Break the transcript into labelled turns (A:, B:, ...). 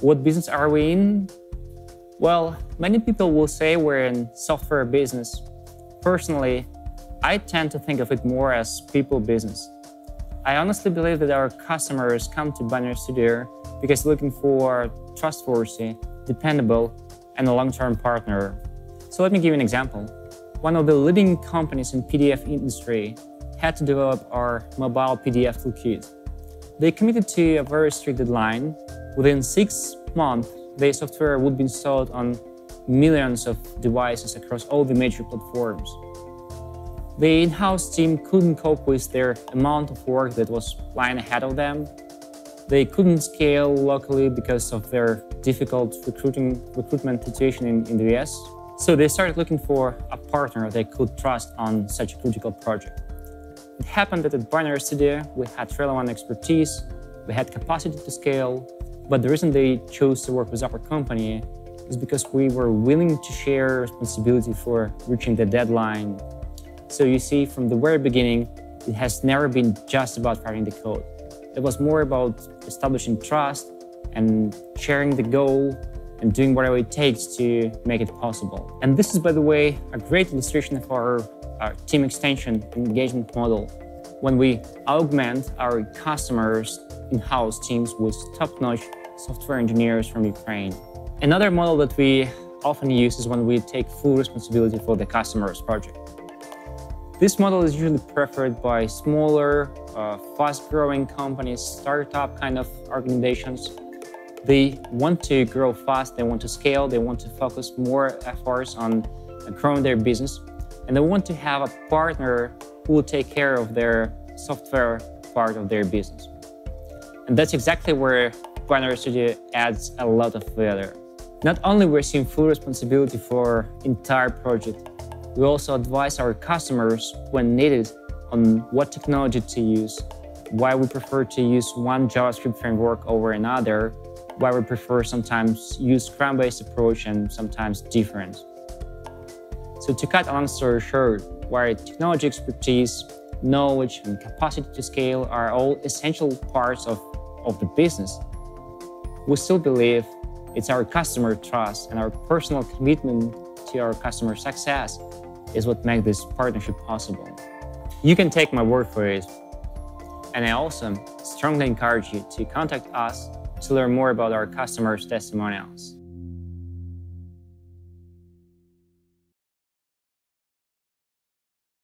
A: What business are we in? Well, many people will say we're in software business. Personally, I tend to think of it more as people business. I honestly believe that our customers come to Binary Studio because they're looking for trustworthy, dependable, and a long-term partner. So let me give you an example. One of the leading companies in PDF industry had to develop our mobile PDF toolkit. They committed to a very strict deadline. Within six months, their software would be installed on millions of devices across all the major platforms. The in-house team couldn't cope with their amount of work that was lying ahead of them. They couldn't scale locally because of their difficult recruiting, recruitment situation in, in the US. So they started looking for a partner they could trust on such a critical project. It happened that at Binary Studio, we had relevant expertise, we had capacity to scale, but the reason they chose to work with our company is because we were willing to share responsibility for reaching the deadline so you see, from the very beginning, it has never been just about writing the code. It was more about establishing trust and sharing the goal and doing whatever it takes to make it possible. And this is, by the way, a great illustration of our, our team extension engagement model when we augment our customers' in-house teams with top-notch software engineers from Ukraine. Another model that we often use is when we take full responsibility for the customer's project. This model is usually preferred by smaller, uh, fast-growing companies, startup kind of organizations. They want to grow fast, they want to scale, they want to focus more efforts on growing their business, and they want to have a partner who will take care of their software part of their business. And that's exactly where Studio adds a lot of value. Not only we're seeing full responsibility for entire project, we also advise our customers when needed on what technology to use, why we prefer to use one JavaScript framework over another, why we prefer sometimes use Scrum-based approach and sometimes different. So to cut a long story short, while technology expertise, knowledge, and capacity to scale are all essential parts of, of the business, we still believe it's our customer trust and our personal commitment to our customer success is what makes this partnership possible. You can take my word for it. And I also strongly encourage you to contact us to learn more about our customers' testimonials.